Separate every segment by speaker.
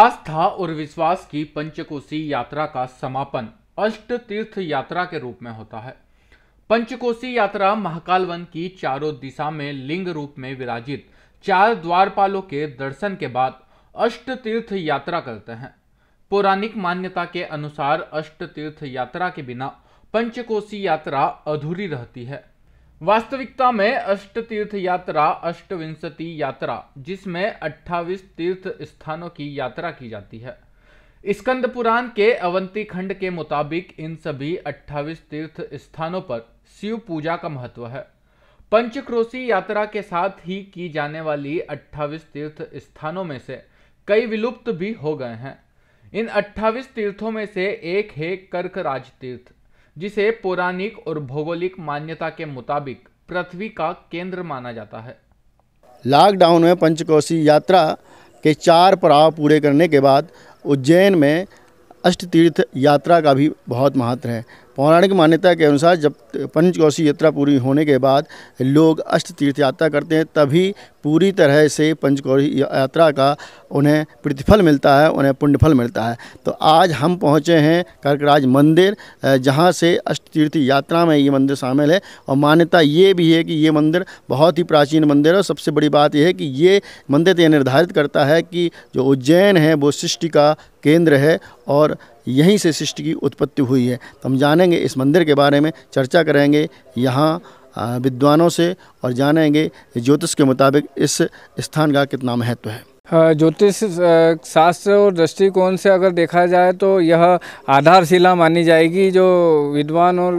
Speaker 1: आस्था और विश्वास की पंचकोशी यात्रा का समापन अष्ट तीर्थ यात्रा के रूप में होता है। पंचकोशी यात्रा महाकाल वन की चारों दिशा में लिंग रूप में विराजित चार द्वारपालों के दर्शन के बाद अष्ट तीर्थ यात्रा करते हैं। पौराणिक मान्यता के अनुसार अष्ट तीर्थ यात्रा के बिना पंचकोशी यात्रा अधूरी रहती है। वास्तविकता में अष्ट तीर्थ यात्रा, अष्टविंशति यात्रा, जिसमें 28 तीर्थ स्थानों की यात्रा की जाती है। स्कंद पुराण के अवंती खंड के मुताबिक इन सभी 28 तीर्थ स्थानों पर शिव पूजा का महत्व है। पंचक्रोशी यात्रा के साथ ही की जाने वाली 28 तीर्थ स्थानों में से कई विलुप्त भी हो गए हैं। इन 28 तीर्थों में से एक है कर्कराज तीर्थ। जिसे पौराणिक और भौगोलिक मान्यता के मुताबिक पृथ्वी का केंद्र माना जाता है।
Speaker 2: लॉकडाउन में पंचकोशी यात्रा के चार पड़ाव पूरे करने के बाद उज्जैन में अष्टतीर्थ यात्रा का भी बहुत महत्व है। पौराणिक मान्यता के अनुसार जब पंचकोशी यात्रा पूरी होने के बाद लोग अष्ट तीर्थ यात्रा करते हैं, तभी पूरी तरह से पंचकोशी यात्रा का उन्हें प्रतिफल मिलता है, उन्हें पुण्यफल मिलता है। तो आज हम पहुँचे हैं कर्कराज मंदिर जहाँ से अष्ट तीर्थ यात्रा में ये मंदिर शामिल है। और मान्यता ये भी है कि ये मंदिर बहुत ही प्राचीन मंदिर है और सबसे बड़ी बात यह है कि ये मंदिर तो यह निर्धारित करता है कि जो उज्जैन है, वो सृष्टि का केंद्र है और यहीं से सृष्टि की उत्पत्ति हुई है। तो हम जानेंगे इस मंदिर के बारे में, चर्चा करेंगे यहाँ विद्वानों से और जानेंगे ज्योतिष के मुताबिक इस स्थान का कितना महत्व है।
Speaker 3: ज्योतिष शास्त्र और दृष्टिकोण से अगर देखा जाए तो यह आधारशिला मानी जाएगी जो विद्वान और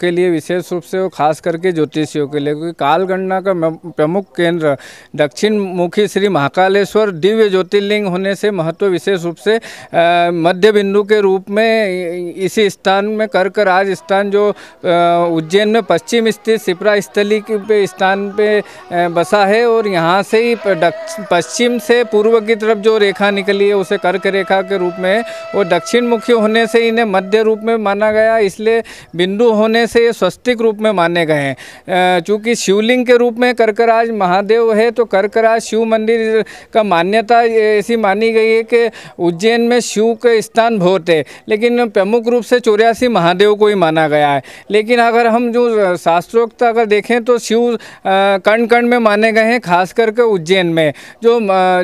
Speaker 3: के लिए विशेष रूप से और खास करके ज्योतिषियों के लिए, क्योंकि कालगणना का प्रमुख केंद्र दक्षिण मुखी श्री महाकालेश्वर दिव्य ज्योतिर्लिंग होने से महत्व विशेष रूप से मध्य बिंदु के रूप में इसी स्थान में कर्क राज स्थान जो उज्जैन में पश्चिम स्थित सिपरा स्थली के स्थान पे बसा है और यहाँ से ही पश्चिम से पूर्व की तरफ़ जो रेखा निकली है, उसे कर्क रेखा के रूप में वो दक्षिण मुखी होने से इन्हें मध्य रूप में माना गया, इसलिए बिंदु होने से ये स्वस्तिक रूप में माने गए हैं। चूँकि शिवलिंग के रूप में कर्कराज महादेव है तो कर्कराज शिव मंदिर का मान्यता ऐसी मानी गई है कि उज्जैन में शिव के स्थान बहुत है, लेकिन प्रमुख रूप से चौरासी महादेव को ही माना गया है। लेकिन अगर हम जो शास्त्रोक्त अगर देखें तो शिव कण कण में माने गए हैं, खास करके उज्जैन में। जो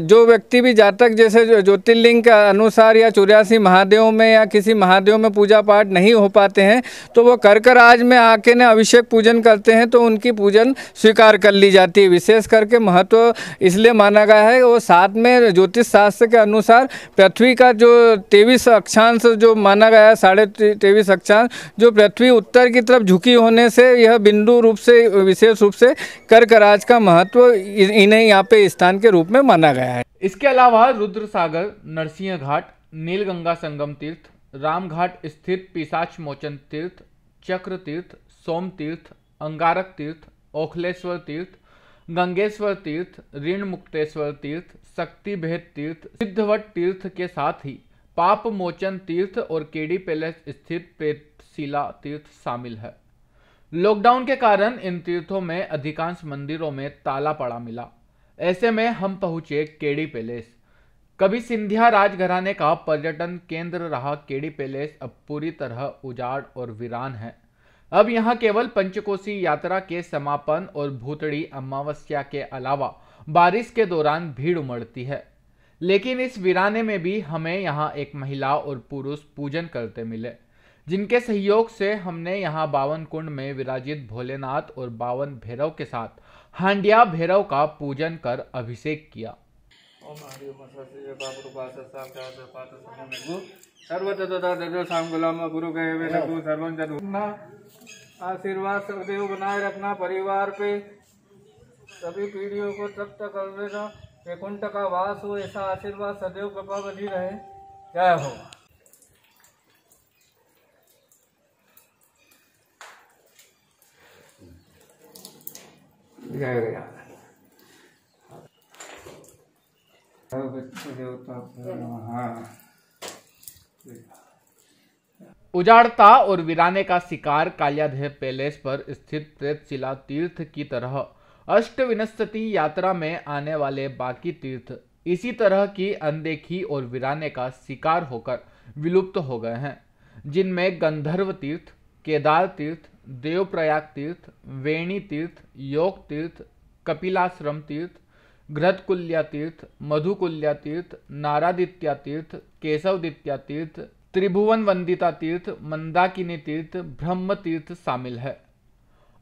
Speaker 3: जो व्यक्ति भी जातक जैसे ज्योतिर्लिंग के अनुसार या चौरासी महादेव में या किसी महादेव में पूजा पाठ नहीं हो पाते हैं तो वो कर्कराज में आके ने अभिषेक पूजन करते हैं तो उनकी पूजन स्वीकार कर ली जाती है। विशेष करके महत्व इसलिए माना गया है, वो साथ में ज्योतिष शास्त्र के अनुसार पृथ्वी का जो तेईस अक्षांश जो माना गया है, साढ़े तेईस अक्षांश जो पृथ्वी उत्तर की तरफ़ झुकी होने से यह बिंदु रूप से, विशेष रूप से कर्कराज का महत्व इन्हें यहाँ पे स्थान के रूप में माना गया है
Speaker 1: इसके अलावा रुद्र सागर नरसिंह घाट नीलगंगा संगम तीर्थ, रामघाट स्थित पिसाच मोचन तीर्थ, चक्र तीर्थ, सोम तीर्थ, अंगारक तीर्थ, ओखलेश्वर तीर्थ, गंगेश्वर तीर्थ ऋण मुक्तेश्वर तीर्थ शक्ति भेद तीर्थ, सिद्धवट तीर्थ के साथ ही पाप मोचन तीर्थ और केडी पैलेस स्थित पेतशिला तीर्थ शामिल है। लॉकडाउन के कारण इन तीर्थों में अधिकांश मंदिरों में ताला पड़ा मिला। ऐसे में हम पहुँचे केडी पैलेस। कभी सिंधिया राजघराने का पर्यटन केंद्र रहा केडी पैलेस, अब पूरी तरह उजाड़ और वीरान है। अब यहाँ केवल पंचकोशी यात्रा के समापन और भूतड़ी अमावस्या के अलावा बारिश के दौरान भीड़ उमड़ती है। लेकिन इस वीराने में भी हमें यहाँ एक महिला और पुरुष पूजन करते मिले। जिनके सहयोग से हमने यहाँ बावन कुंड में विराजित भोलेनाथ और बावन भैरव के साथ हांडिया भैरव का पूजन कर अभिषेक किया।
Speaker 3: आशीर्वाद सदैव बनाए रखना परिवार पे। सभी पीढ़ियों को तब तक कर वैकुंठ का वास हो, ऐसा आशीर्वाद सदैव कृपा बनी रहे। जय हो।
Speaker 1: उजाड़ता और वीराने का शिकार कालियादेव पैलेस पर स्थित प्रेतशिला तीर्थ की तरह अष्ट विनस्पति यात्रा में आने वाले बाकी तीर्थ इसी तरह की अनदेखी और वीराने का शिकार होकर विलुप्त हो गए हैं जिनमें गंधर्व तीर्थ केदार तीर्थ देवप्रयाग तीर्थ वेणी तीर्थ योग तीर्थ कपिलाश्रम तीर्थ घृतकुल्या तीर्थ मधुकुल्या तीर्थ नारादित्या तीर्थ केशवदित्या तीर्थ त्रिभुवन वंदिता तीर्थ मंदाकिनी तीर्थ ब्रह्म तीर्थ शामिल है।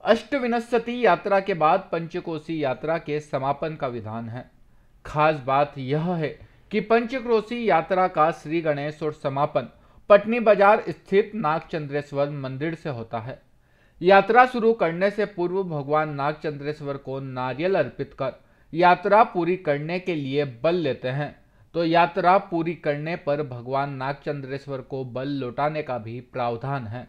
Speaker 1: अष्टविनशति यात्रा के बाद पंचकोशी यात्रा के समापन का विधान है। खास बात यह है कि पंचक्रोशी यात्रा का श्री गणेश और समापन पटनी बाज़ार स्थित नागचंद्रेश्वर मंदिर से होता है। यात्रा शुरू करने से पूर्व भगवान नागचंद्रेश्वर को नारियल अर्पित कर यात्रा पूरी करने के लिए बल लेते हैं। तो यात्रा पूरी करने पर भगवान नागचंद्रेश्वर को बल लौटाने का भी प्रावधान है।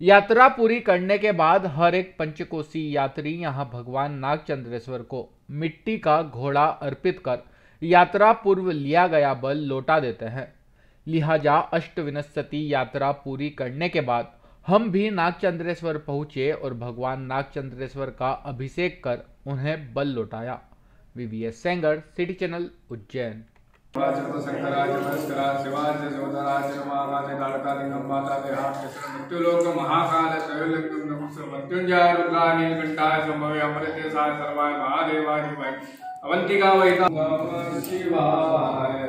Speaker 1: यात्रा पूरी करने के बाद हर एक पंचकोशी यात्री यहाँ भगवान नागचंद्रेश्वर को मिट्टी का घोड़ा अर्पित कर यात्रा पूर्व लिया गया बल लौटा देते हैं। लिहाजा अष्टविनशति यात्रा पूरी करने के बाद हम भी नागचंद्रेश्वर पहुँचे और भगवान नागचंद्रेश्वर का अभिषेक कर उन्हें बल लौटाया। VVS Sengar city channel Ujjain.
Speaker 4: Avantika वैता शिवाय